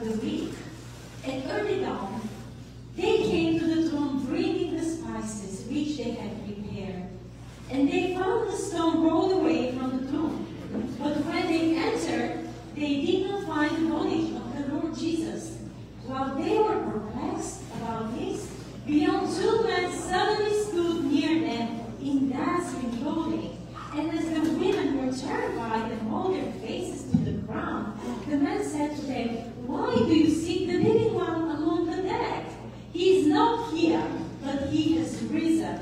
the week, And early dawn, they came to the tomb bringing the spices which they had prepared. And they found the stone rolled away from the tomb. But when they entered, they did not find the body of the Lord Jesus. While they were perplexed about this, beyond two men suddenly stood near them in dazzling clothing. And as the women were terrified and rolled their faces to the ground, the man said to them, Why do you seek the living one among the dead? He is not here, but he has risen.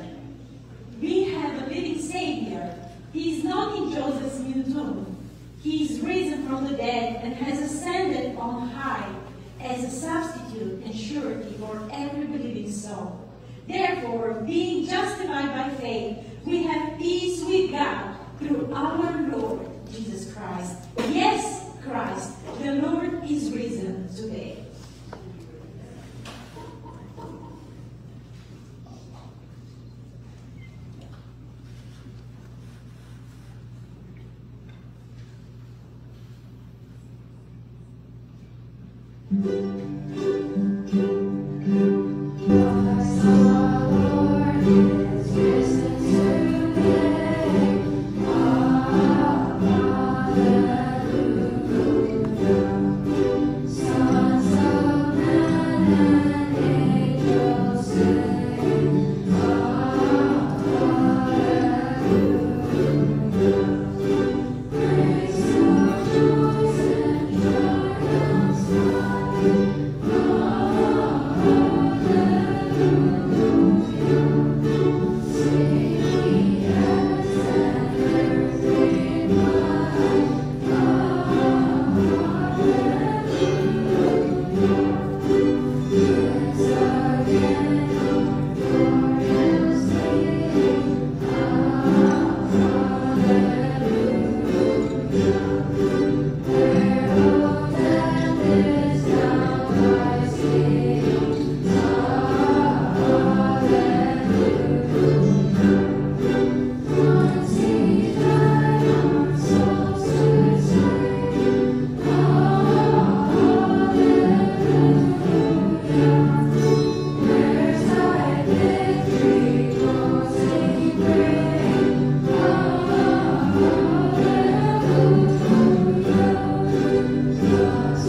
We have a living Savior. He is not in Joseph's new tomb. He is risen from the dead and has ascended on high as a substitute and surety for every believing soul. Therefore, being justified by faith, we have peace with God through our Lord Jesus Christ. Yes, Christ, the Lord is risen today. Thank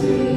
Jesus.